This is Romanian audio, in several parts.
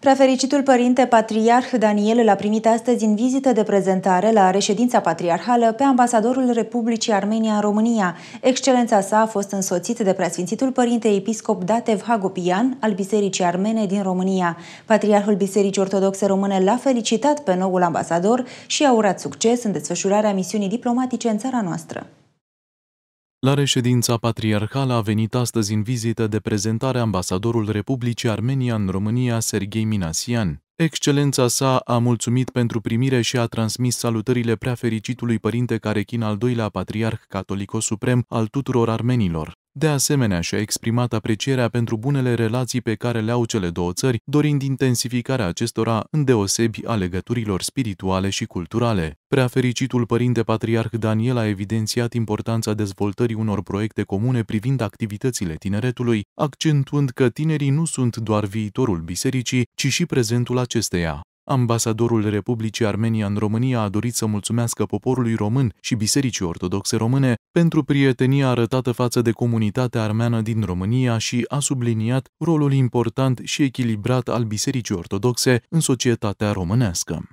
Prefericitul părinte patriarh Daniel l-a primit astăzi în vizită de prezentare la reședința patriarhală pe ambasadorul Republicii Armenia în România. Excelența sa a fost însoțit de preasfințitul părinte episcop Datev Hagopian al Bisericii Armene din România. Patriarhul Bisericii Ortodoxe Române l-a felicitat pe noul ambasador și a urat succes în desfășurarea misiunii diplomatice în țara noastră. La reședința patriarhală a venit astăzi în vizită de prezentare ambasadorul Republicii Armenia în România, Serghei Minasian. Excelența sa a mulțumit pentru primire și a transmis salutările preafericitului părinte Carechin al doilea patriarh catolicos suprem al tuturor armenilor. De asemenea, și-a exprimat aprecierea pentru bunele relații pe care le au cele două țări, dorind intensificarea acestora în deosebi a legăturilor spirituale și culturale. Preafericitul părinte patriarh Daniel a evidențiat importanța dezvoltării unor proiecte comune privind activitățile tineretului, accentuând că tinerii nu sunt doar viitorul bisericii, ci și prezentul acesteia. Ambasadorul Republicii Armenia în România a dorit să mulțumească poporului român și Bisericii Ortodoxe Române pentru prietenia arătată față de comunitatea armeană din România și a subliniat rolul important și echilibrat al Bisericii Ortodoxe în societatea românească.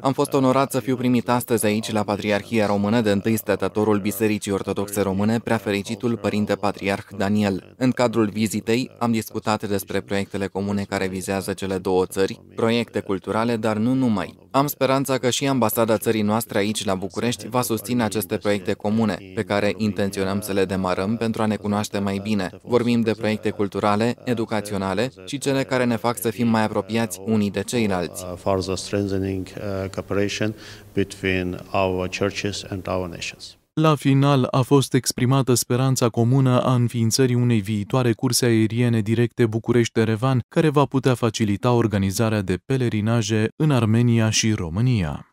Am fost onorat să fiu primit astăzi aici la Patriarhia Română de întâi stătătorul Bisericii Ortodoxe Române, preafericitul Părinte Patriarh Daniel. În cadrul vizitei am discutat despre proiectele comune care vizează cele două țări, proiecte culturale, dar nu numai. Am speranța că și ambasada țării noastre aici la București va susține aceste proiecte comune, pe care intenționăm să le demarăm pentru a ne cunoaște mai bine. Vorbim de proiecte culturale, educaționale și cele care ne fac să fim mai apropiați unii de ceilalți. La final a fost exprimată speranța comună a înființării unei viitoare curse aeriene directe București-Revan, care va putea facilita organizarea de pelerinaje în Armenia și România.